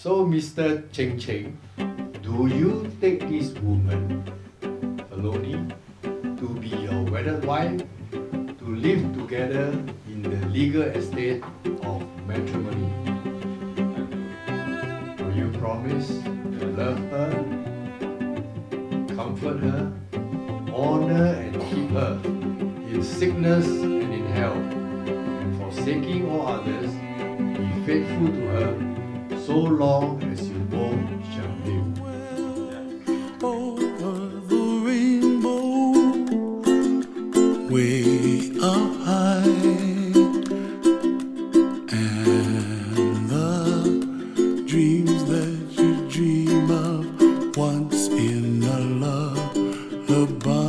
So, Mr. Cheng Cheng, do you take this woman, Feloni, to be your wedded wife, to live together in the legal estate of matrimony? Will you promise to love her, comfort her, honor and keep her in sickness and in health, and forsaking all others, be faithful to her so long as you both shall live. Over the rainbow, way up high, and the dreams that you dream of once in a lullaby. I,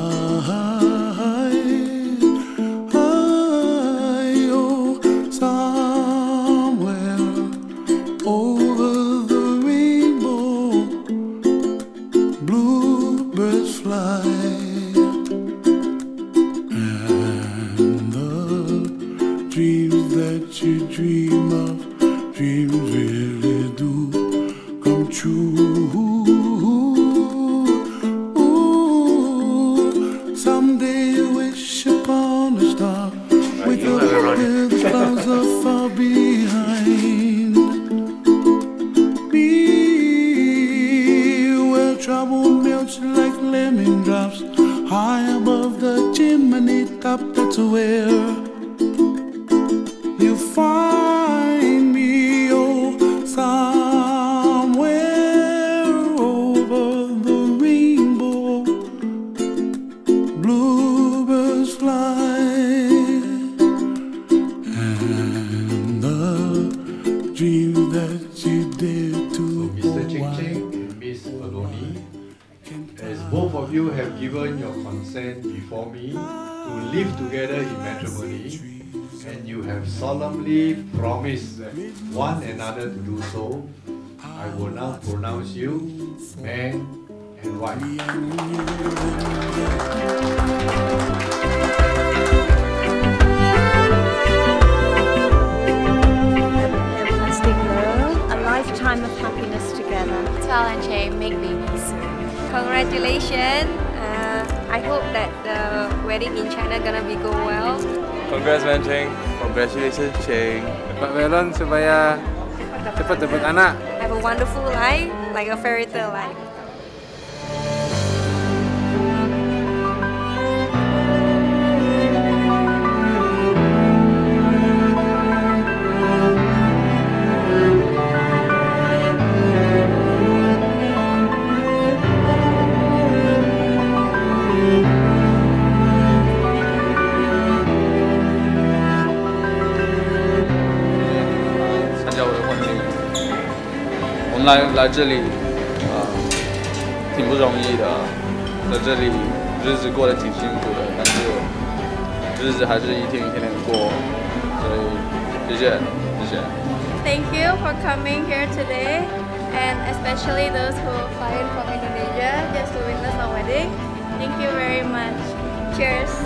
bluebirds fly, and the dreams that you dream of, dreams really do come true. Trouble melts like lemon drops high above the chimney top. That's where you find me, oh, somewhere over the rainbow. Bluebirds fly and the dreams Aloni, as both of you have given your consent before me to live together in matrimony, and you have solemnly promised one another to do so, I will now pronounce you man and wife. Lifetime of happiness together. Tal and Jay make babies. Congratulations. Uh, I hope that the wedding in China gonna be go well. Congrats Man Cheng. Congratulations Cheng. Pak Melon supaya cepat dapat anak. Have a wonderful life, like a fairy tale life. 来来这里啊、挺不容易的，在这里日子过得挺辛苦的，但是日子还是一天一天的过，所以谢谢谢谢。Thank you for coming here today, and especially those who fly in from Indonesia just to witness our wedding. Thank you very much. Cheers.